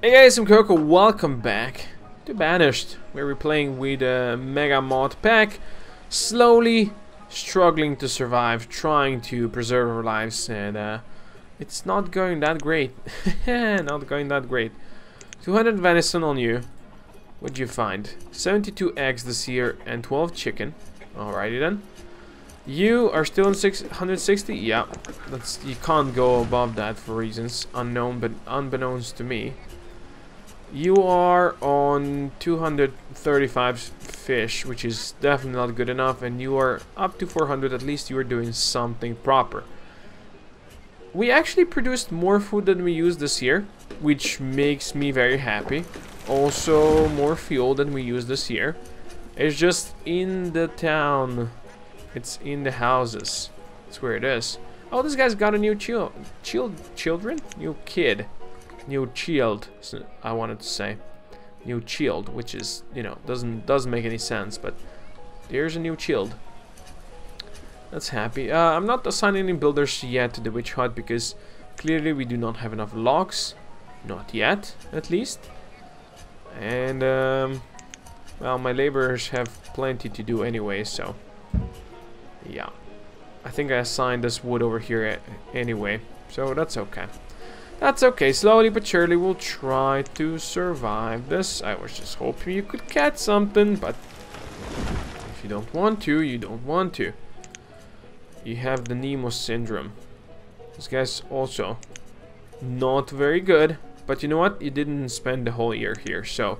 Hey guys, I'm Koko, welcome back to Banished, where we're playing with a Mega Mod pack, slowly struggling to survive, trying to preserve our lives, and uh, it's not going that great. not going that great. 200 venison on you. What'd you find? 72 eggs this year and 12 chicken. Alrighty then. You are still in 660? Yeah, that's you can't go above that for reasons unknown, but unbeknownst to me. You are on 235 fish, which is definitely not good enough, and you are up to 400. At least you are doing something proper. We actually produced more food than we used this year, which makes me very happy. Also, more fuel than we used this year. It's just in the town. It's in the houses. That's where it is. Oh, this guy's got a new child, child, children, new kid, new shield, I wanted to say, new shield, which is you know doesn't doesn't make any sense, but there's a new shield. That's happy. Uh, I'm not assigning any builders yet to the witch hut because clearly we do not have enough logs, not yet, at least. And um, well, my laborers have plenty to do anyway, so yeah. I think I assigned this wood over here anyway, so that's okay. That's okay, slowly but surely we'll try to survive this. I was just hoping you could catch something, but if you don't want to, you don't want to. You have the Nemo syndrome. This guy's also not very good, but you know what? You didn't spend the whole year here, so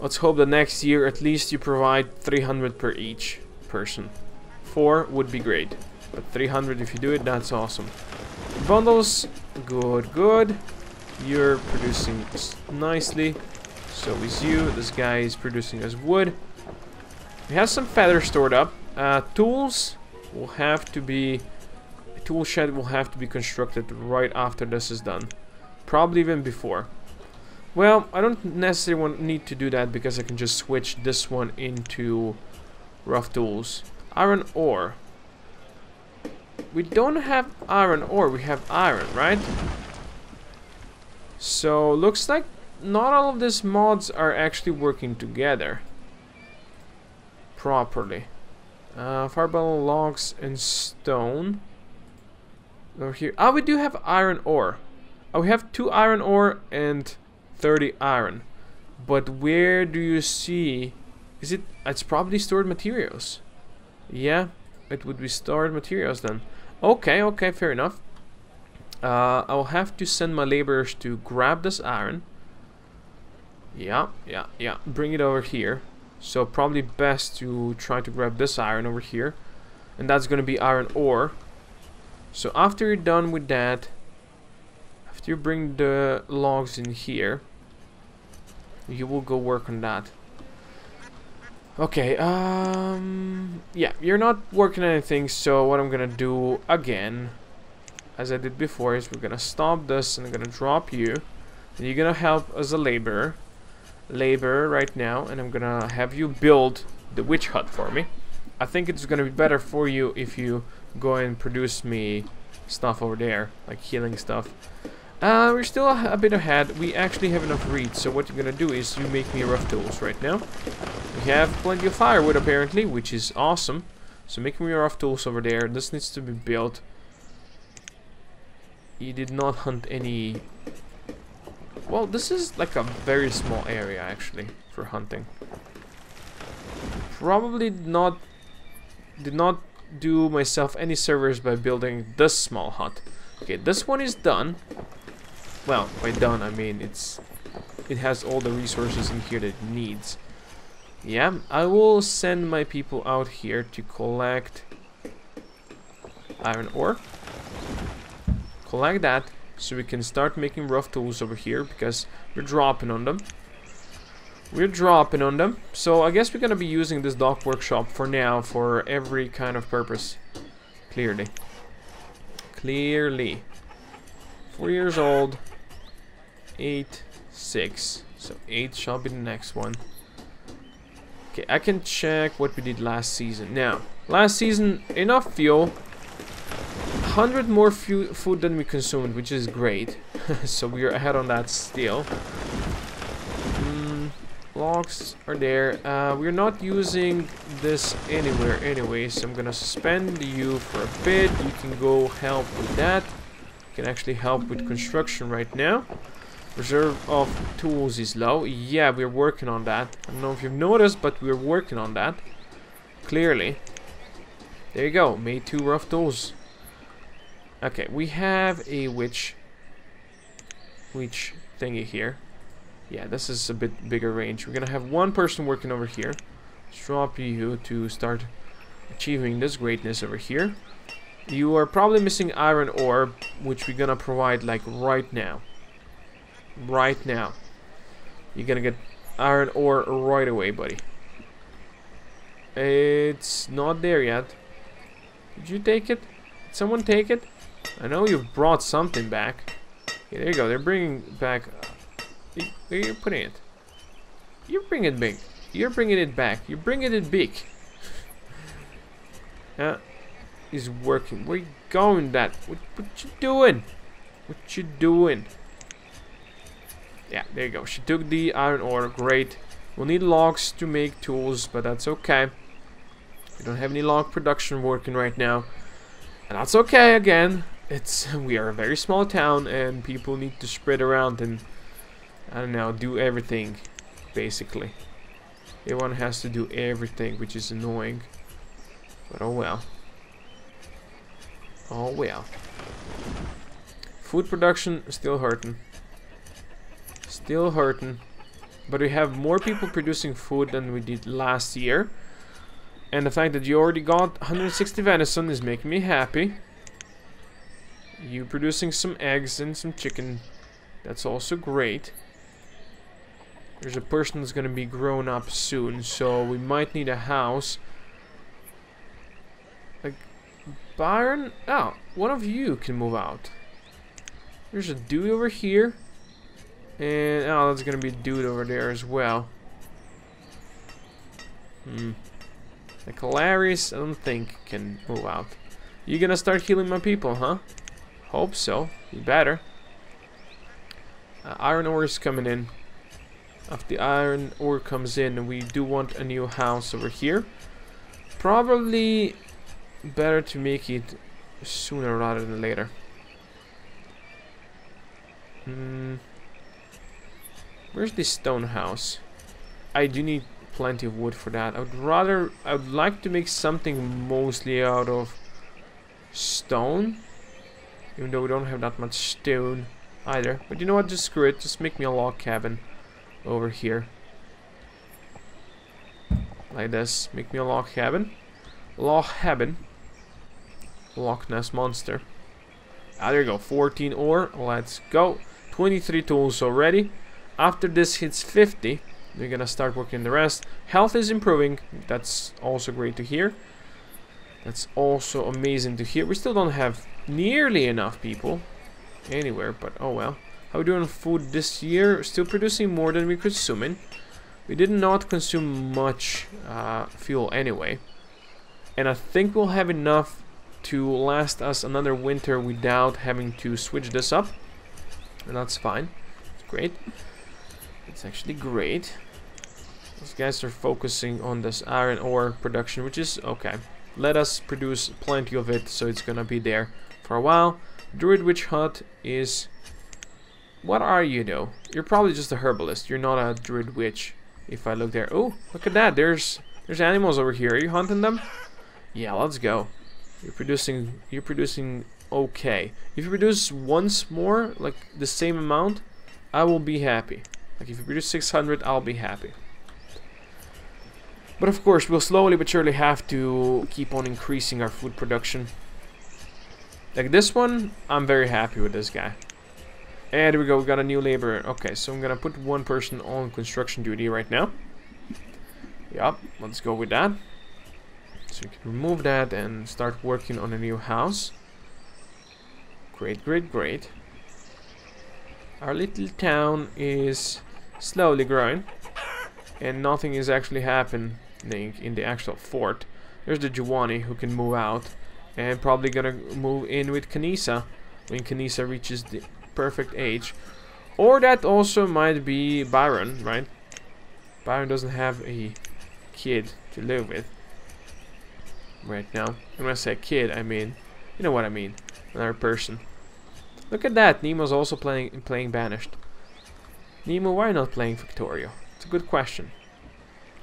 let's hope the next year at least you provide 300 per each person. 4 would be great. But 300 if you do it, that's awesome. Bundles, good, good. You're producing nicely. So is you. This guy is producing as wood. We have some feathers stored up. Uh, tools will have to be... A tool shed will have to be constructed right after this is done. Probably even before. Well, I don't necessarily want, need to do that because I can just switch this one into rough tools. Iron ore. We don't have iron ore, we have iron, right? So, looks like not all of these mods are actually working together. Properly. Uh, fireball logs and stone. Over here. Ah, we do have iron ore. Oh, we have two iron ore and 30 iron. But where do you see... Is it... It's probably stored materials. Yeah, it would be stored materials then. Okay, okay, fair enough. Uh, I'll have to send my laborers to grab this iron. Yeah, yeah, yeah. Bring it over here. So probably best to try to grab this iron over here. And that's going to be iron ore. So after you're done with that, after you bring the logs in here, you will go work on that. Okay, um, yeah, you're not working anything, so what I'm gonna do again, as I did before, is we're gonna stop this and I'm gonna drop you. And you're gonna help as a laborer, laborer right now, and I'm gonna have you build the witch hut for me. I think it's gonna be better for you if you go and produce me stuff over there, like healing stuff. Uh, we're still a, bit ahead. We actually have enough reeds, so what you're gonna do is you make me rough tools right now. We have plenty of firewood apparently, which is awesome. So make me rough tools over there. This needs to be built. You did not hunt any... Well, this is like a very small area actually for hunting. Probably not... Did not do myself any servers by building this small hut. Okay, this one is done. Well, by done, I mean it's it has all the resources in here that it needs. Yeah, I will send my people out here to collect iron ore. Collect that so we can start making rough tools over here because we're dropping on them. We're dropping on them. So I guess we're going to be using this dock workshop for now for every kind of purpose. Clearly. Clearly. Four years old. 8, 6. So 8 shall be the next one. Okay, I can check what we did last season. Now, last season, enough fuel. 100 more food than we consumed, which is great. so we are ahead on that still. Mm, logs are there. Uh, we're not using this anywhere anyway, so I'm gonna suspend you for a bit. You can go help with that. You can actually help with construction right now. Reserve of tools is low. Yeah, we're working on that. I don't know if you've noticed, but we're working on that. Clearly. There you go. Made two rough tools. Okay, we have a witch. Witch thingy here. Yeah, this is a bit bigger range. We're gonna have one person working over here. Let's drop you to start achieving this greatness over here. You are probably missing iron ore, which we're gonna provide like right now right now. You're gonna get iron ore right away, buddy. It's not there yet. Did you take it? Did someone take it? I know you've brought something back. There you go. They're bringing back... Uh, where are you putting it? You're bringing it big. You're bringing it back. You're bringing it big. yeah, he's working. Where you going, that? What, what you doing? What you doing? Yeah, there you go. She took the iron ore. Great. We'll need logs to make tools, but that's okay. We don't have any log production working right now. And that's okay again. It's we are a very small town and people need to spread around and I don't know, do everything basically. Everyone has to do everything, which is annoying. But oh well. Oh well. Food production still hurting. Still hurting. But we have more people producing food than we did last year. And the fact that you already got 160 venison is making me happy. You producing some eggs and some chicken. That's also great. There's a person that's going to be grown up soon, so we might need a house. Like, Byron? Oh, one of you can move out. There's a dude over here. And, oh, there's gonna be a dude over there as well. Hmm. The Calaris, I don't think, can move out. You gonna start healing my people, huh? Hope so. You better. Uh, iron ore is coming in. After the iron ore comes in, we do want a new house over here. Probably better to make it sooner rather than later. Hmm. Where's this stone house? I do need plenty of wood for that. I would rather, I would like to make something mostly out of stone. Even though we don't have that much stone either. But you know what, just screw it. Just make me a log cabin over here. Like this. Make me a log cabin. Log cabin. Loch Ness Monster. Ah, there you go. 14 ore. Let's go. 23 tools already. After this hits 50, we're gonna start working the rest. Health is improving. That's also great to hear. That's also amazing to hear. We still don't have nearly enough people anywhere, but oh well. How we doing food this year? Still producing more than we consuming. We did not consume much uh, fuel anyway. And I think we'll have enough to last us another winter without having to switch this up. And that's fine. It's great. It's actually great. These guys are focusing on this iron ore production, which is okay. Let us produce plenty of it, so it's gonna be there for a while. Druid Witch Hut is... What are you, though? You're probably just a herbalist. You're not a Druid Witch, if I look there. Oh, look at that. There's there's animals over here. Are you hunting them? Yeah, let's go. You're producing... You're producing okay. If you produce once more, like the same amount, I will be happy. Like if you produce 600, I'll be happy. But of course, we'll slowly but surely have to keep on increasing our food production. Like this one, I'm very happy with this guy. And here we go, we got a new laborer. Okay, so I'm gonna put one person on construction duty right now. Yup, let's go with that. So you can remove that and start working on a new house. Great, great, great. Our little town is slowly growing and nothing is actually happening in the actual fort. There's the Juwani who can move out And probably gonna move in with Kanisa when Kanisa reaches the perfect age. Or that also might be Byron, right? Byron doesn't have a kid to live with right now. And when I say kid, I mean, you know what I mean, another person. Look at that, Nemo's also playing playing Banished. Nemo, why not playing Factorio? It's a good question.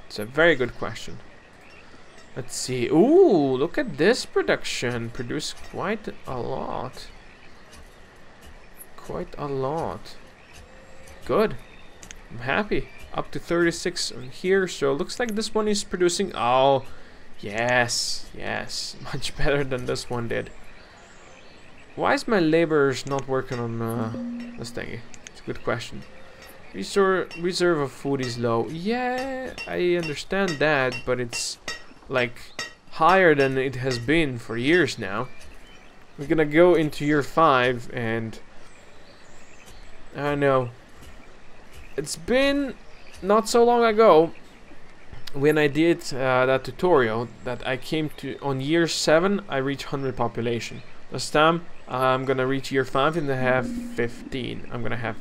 It's a very good question. Let's see. Ooh, look at this production. Produced quite a lot. Quite a lot. Good. I'm happy. Up to 36 on here. So it looks like this one is producing... Oh, yes. Yes. Much better than this one did. Why is my laborers not working on uh, this thingy? It's a good question. Reserve, reserve of food is low. Yeah, I understand that, but it's like higher than it has been for years now. We're gonna go into year 5 and I know. It's been not so long ago when I did uh, that tutorial that I came to on year 7 I reached 100 population. This time I'm gonna reach year 5 and I have 15. I'm gonna have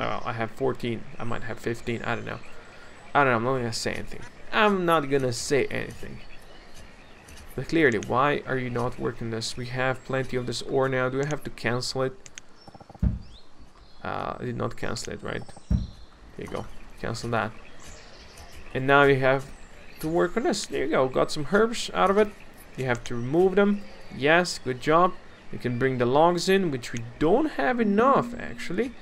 uh, I have 14. I might have 15. I don't know. I don't know. I'm not gonna say anything. I'm not gonna say anything. But clearly, why are you not working this? We have plenty of this ore now. Do I have to cancel it? Uh, I did not cancel it, right? There you go. Cancel that. And now you have to work on this. There you go. Got some herbs out of it. You have to remove them. Yes, good job. You can bring the logs in, which we don't have enough, actually.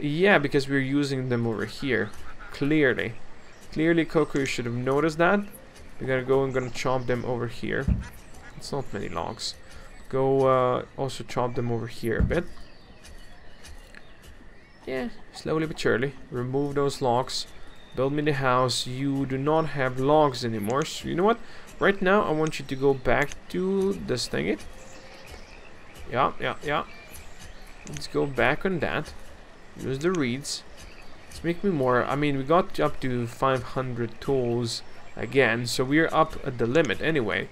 Yeah, because we're using them over here. Clearly. Clearly, you should have noticed that. We're gonna go and gonna chop them over here. It's not many logs. Go uh, also chop them over here a bit. Yeah, slowly but surely. Remove those logs. Build me the house. You do not have logs anymore. So you know what? Right now, I want you to go back to this thingy. Yeah, yeah, yeah. Let's go back on that. Use the reeds. Let's make me more. I mean, we got up to 500 tools again, so we're up at the limit anyway.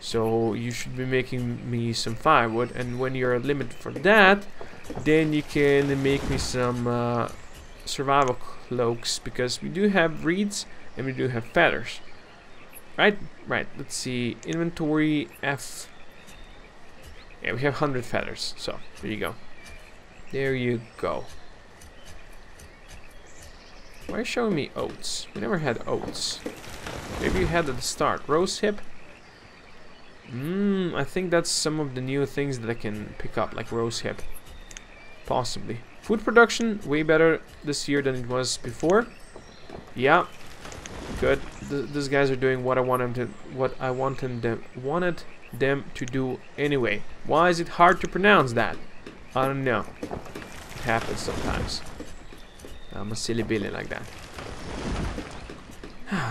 So you should be making me some firewood, and when you're at limit for that, then you can make me some uh, survival cloaks, because we do have reeds and we do have feathers. Right? Right, let's see. Inventory F. Yeah, we have 100 feathers, so there you go. There you go. Why are you showing me oats? We never had oats. Maybe you had at the start. Rose hip? Mmm, I think that's some of the new things that I can pick up, like rose hip. Possibly. Food production, way better this year than it was before. Yeah. Good. Th these guys are doing what I want them to what I wanted them wanted them to do anyway. Why is it hard to pronounce that? I don't know. It happens sometimes. I'm a silly billy like that.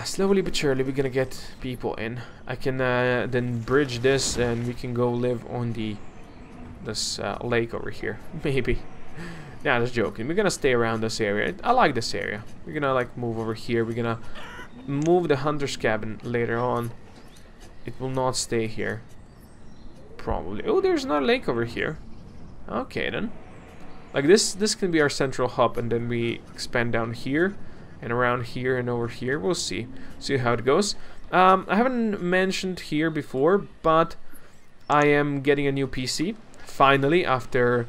Slowly but surely we're gonna get people in. I can uh, then bridge this and we can go live on the this uh, lake over here. Maybe. Yeah, just joking. We're gonna stay around this area. I like this area. We're gonna like move over here. We're gonna move the hunter's cabin later on. It will not stay here. Probably. Oh, there's another lake over here. Okay then. Like this, this can be our central hub, and then we expand down here and around here and over here. We'll see, see how it goes. Um, I haven't mentioned here before, but I am getting a new PC finally after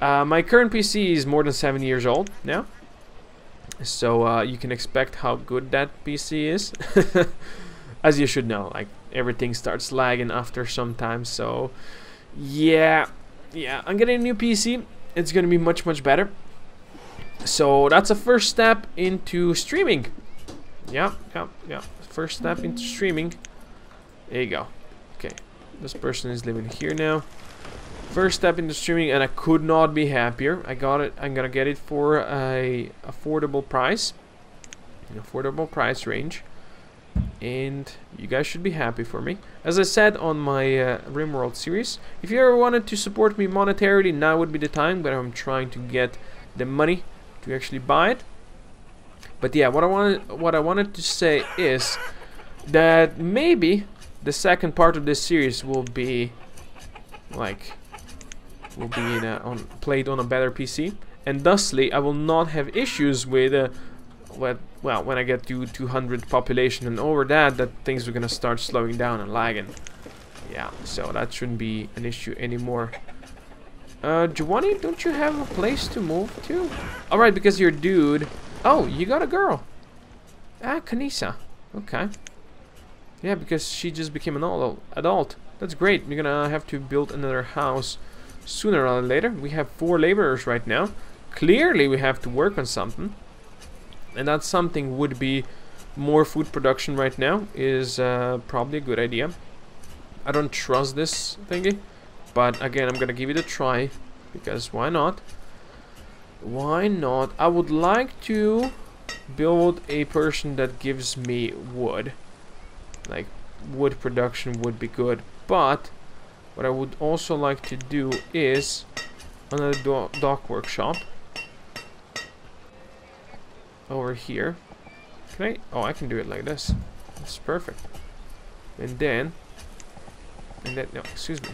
uh, my current PC is more than seven years old now. So uh, you can expect how good that PC is. As you should know, like everything starts lagging after some time. So yeah, yeah, I'm getting a new PC it's going to be much, much better. So that's a first step into streaming. Yeah, yeah, yeah. First step into streaming. There you go. Okay, this person is living here now. First step into streaming, and I could not be happier. I got it. I'm gonna get it for a affordable price, an affordable price range, and you guys should be happy for me. As I said on my uh, RimWorld series, if you ever wanted to support me monetarily, now would be the time, but I'm trying to get the money to actually buy it. But yeah, what I wanted, what I wanted to say is that maybe the second part of this series will be like will be a, on played on a better PC, and thusly I will not have issues with uh, what well when I get to 200 population and over that that things are gonna start slowing down and lagging. Yeah, so that shouldn't be an issue anymore. Uh, Giovanni, don't you have a place to move to? Alright, because you're dude. Oh, you got a girl. Ah, Kanisa. Okay. Yeah, because she just became an adult. That's great. We're gonna have to build another house sooner or later. We have four laborers right now. Clearly, we have to work on something. And that something would be more food production right now is uh, probably a good idea. I don't trust this thingy. But again, I'm gonna give it a try. Because why not? Why not? I would like to build a person that gives me wood. Like, wood production would be good. But, what I would also like to do is another do dock workshop. Over here. Can I? Oh, I can do it like this. That's perfect. And then, and then, no, excuse me.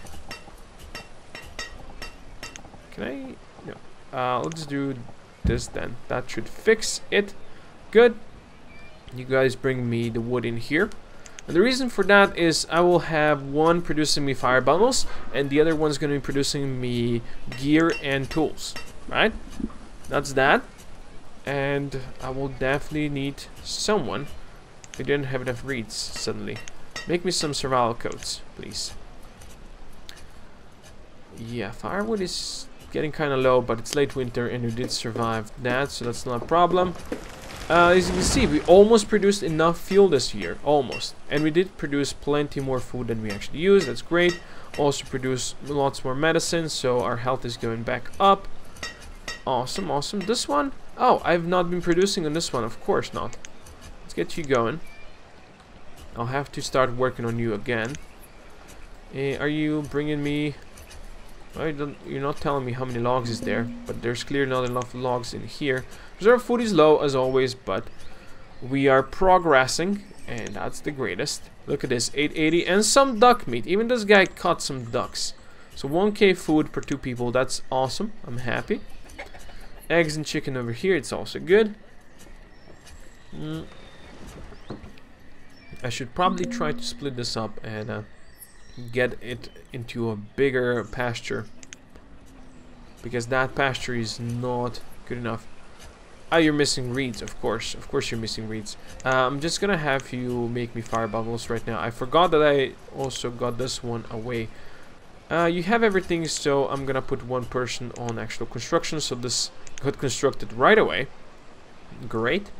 Can I? No. Uh, let's do this then. That should fix it. Good. You guys bring me the wood in here. And the reason for that is I will have one producing me fire bundles and the other one's going to be producing me gear and tools. Right? That's that. And I will definitely need someone who didn't have enough reeds suddenly. Make me some survival coats, please. Yeah, firewood is getting kind of low, but it's late winter and we did survive that, so that's not a problem. Uh, as you can see, we almost produced enough fuel this year, almost. And we did produce plenty more food than we actually used, that's great. Also produce lots more medicine, so our health is going back up. Awesome, awesome. This one? Oh, I've not been producing on this one, of course not. Let's get you going. I'll have to start working on you again. Uh, are you bringing me well, you're not telling me how many logs is there, but there's clearly not enough logs in here. Reserve food is low as always, but we are progressing, and that's the greatest. Look at this, 880 and some duck meat. Even this guy caught some ducks. So 1k food per two people, that's awesome. I'm happy. Eggs and chicken over here, it's also good. Mm. I should probably try to split this up and uh, get it into a bigger pasture. Because that pasture is not good enough. Ah you're missing reeds of course. Of course you're missing reeds. Uh, I'm just gonna have you make me fire bubbles right now. I forgot that I also got this one away. Uh, you have everything so I'm gonna put one person on actual construction. So this got constructed right away great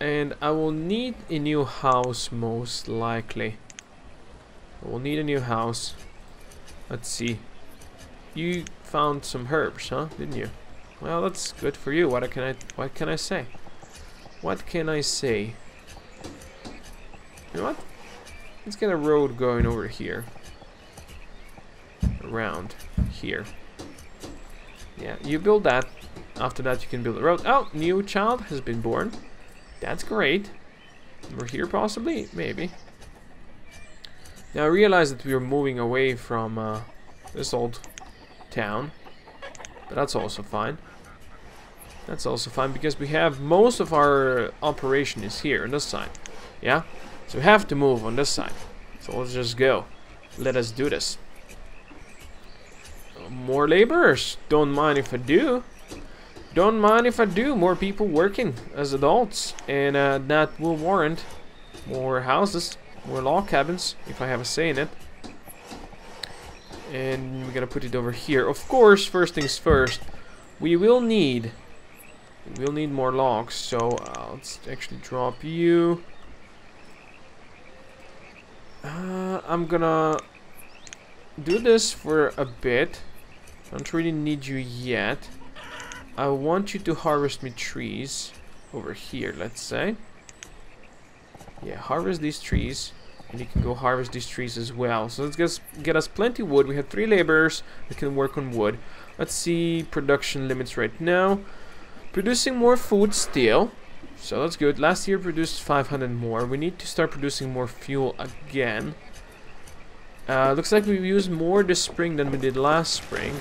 and I will need a new house most likely We'll need a new house. Let's see. You found some herbs, huh? Didn't you? Well, that's good for you. What can I what can I say? What can I say? You know what? Let's get a road going over here. Around here. Yeah, you build that. After that you can build a road. Oh, new child has been born. That's great. We're here possibly? Maybe. Now I realize that we are moving away from uh, this old town. But that's also fine. That's also fine because we have most of our operation is here on this side. Yeah? So we have to move on this side. So let's just go. Let us do this. More laborers. Don't mind if I do. Don't mind if I do. More people working as adults. And uh, that will warrant more houses more log cabins, if I have a say in it. And we're gonna put it over here. Of course, first things first, we will need we'll need more logs. So uh, let's actually drop you. Uh, I'm gonna do this for a bit. Don't really need you yet. I want you to harvest me trees over here, let's say. Yeah, harvest these trees. And you can go harvest these trees as well. So let's get, get us plenty wood. We have three laborers that can work on wood. Let's see production limits right now. Producing more food still. So that's good. Last year produced 500 more. We need to start producing more fuel again. Uh, looks like we used more this spring than we did last spring.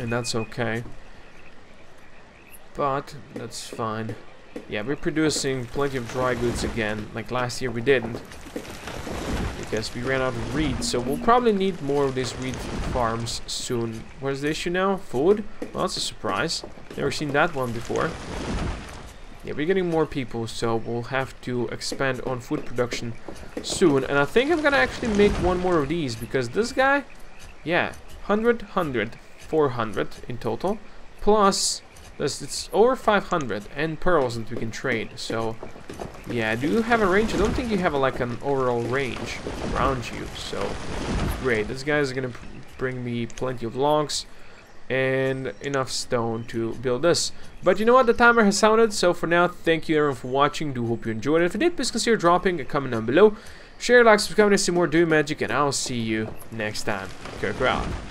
And that's okay. But, that's fine. Yeah, we're producing plenty of dry goods again. Like last year we didn't. Because we ran out of reed. So we'll probably need more of these reed farms soon. Where's the issue now? Food? Well, that's a surprise. Never seen that one before. Yeah, we're getting more people, so we'll have to expand on food production soon. And I think I'm gonna actually make one more of these, because this guy, yeah, 100, 100, 400 in total. Plus, this, it's over 500 and pearls that we can trade. So, yeah, do you have a range? I don't think you have a, like an overall range around you. So, great. This guy is gonna bring me plenty of logs and enough stone to build this. But you know what, the timer has sounded, so for now, thank you everyone for watching, do hope you enjoyed it. If you did, please consider dropping a comment down below. Share, like, subscribe, and see more Do Magic, and I'll see you next time. Kirk out.